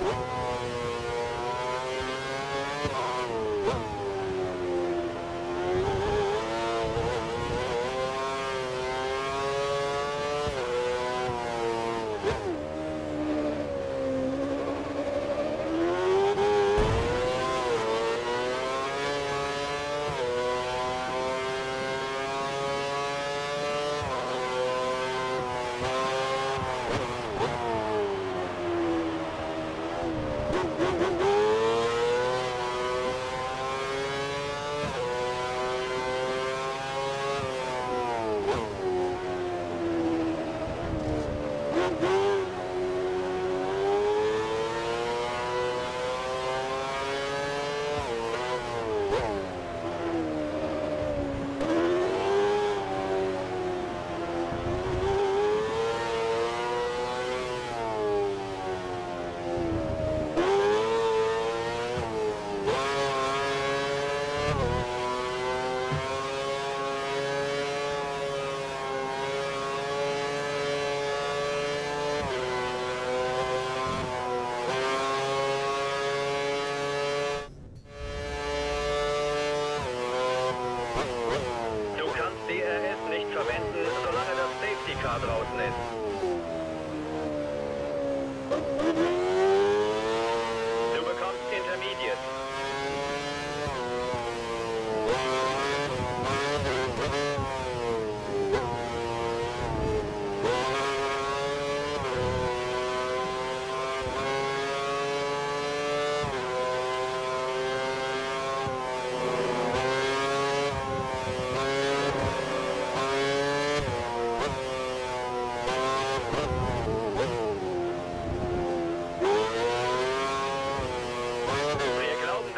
Woo!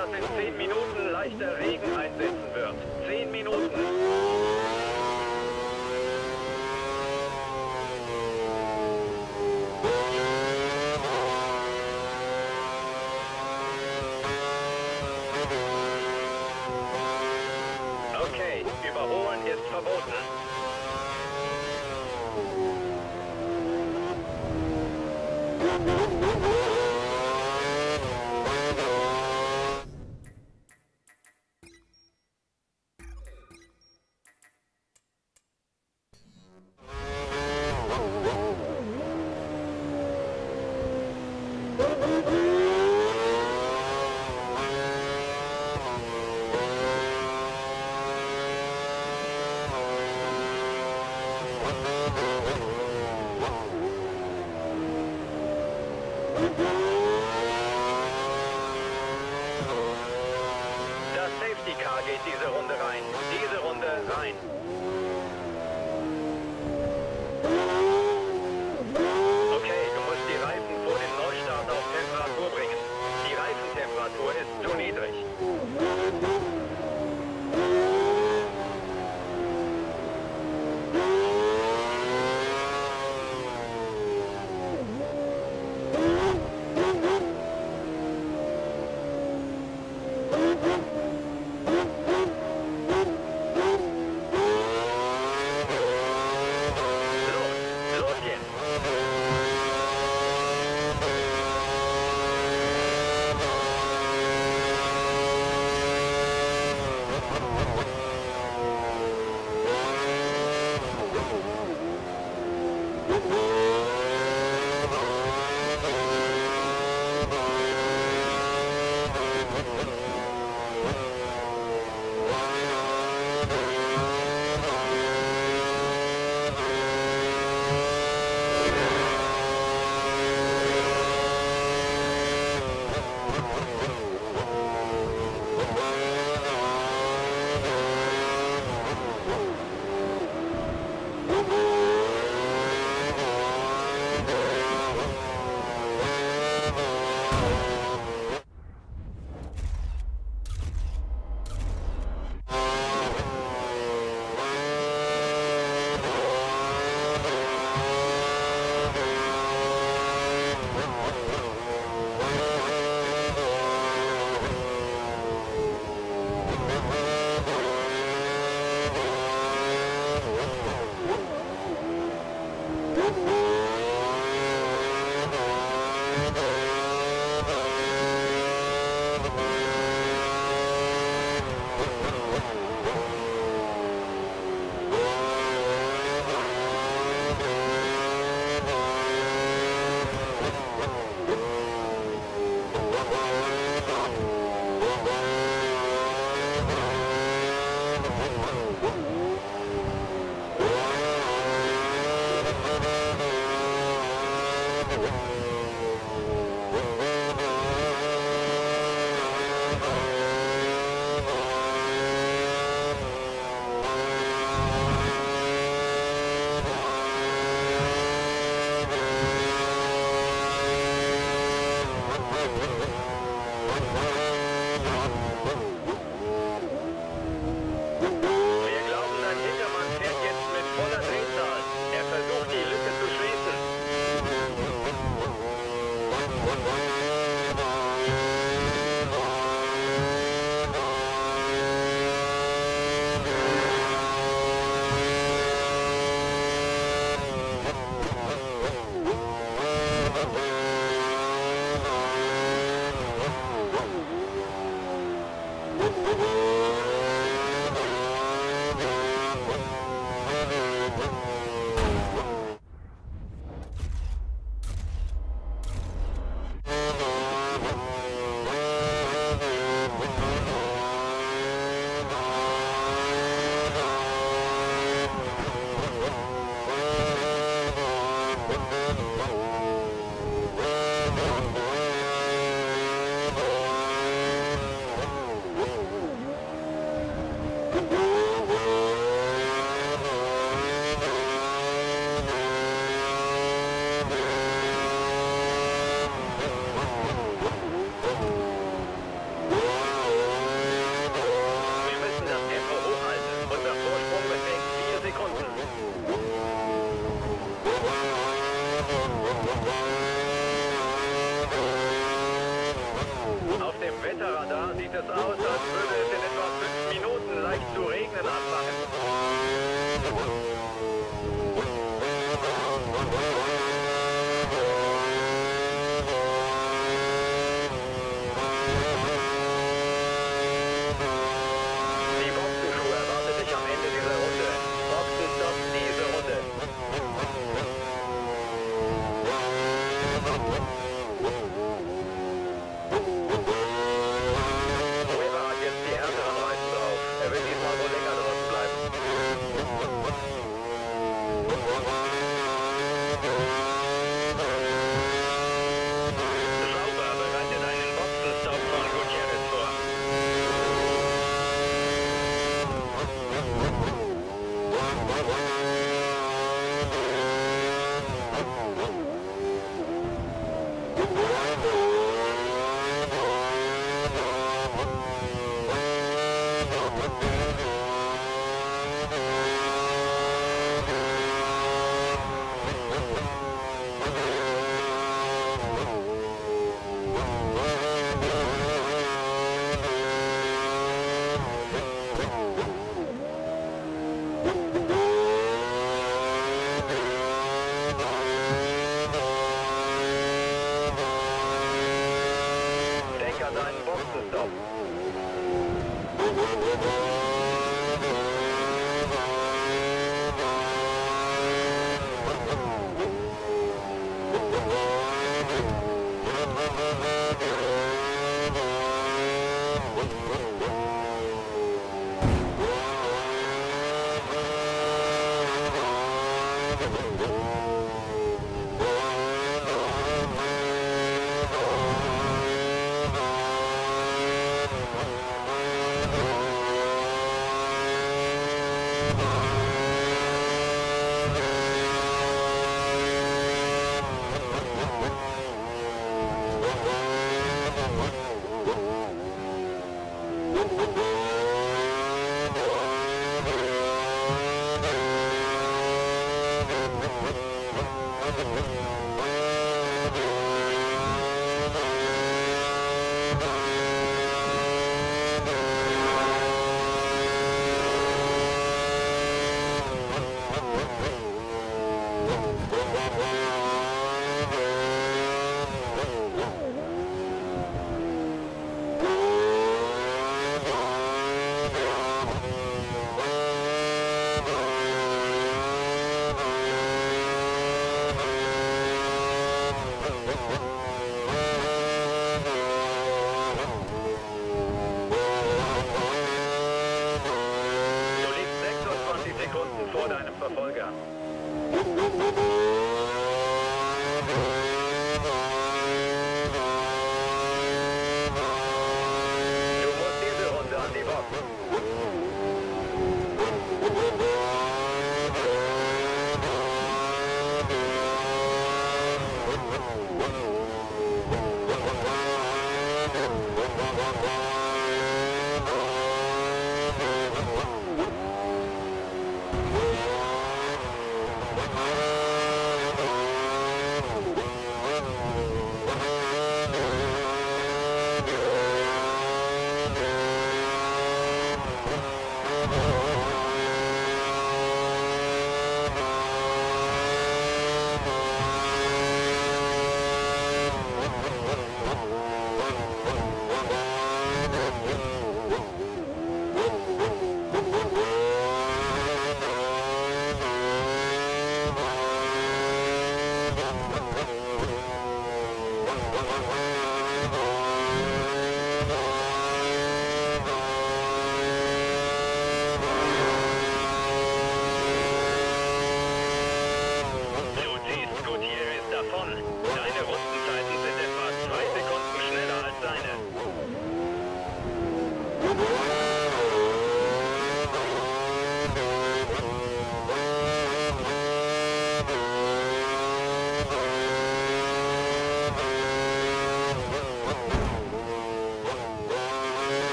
dass in 10 Minuten leichter Regen einsetzen wird. 10 Minuten.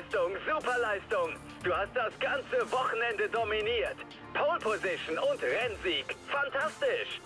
Superleistung, Superleistung. Du hast das ganze Wochenende dominiert. Pole Position und Rennsieg. Fantastisch.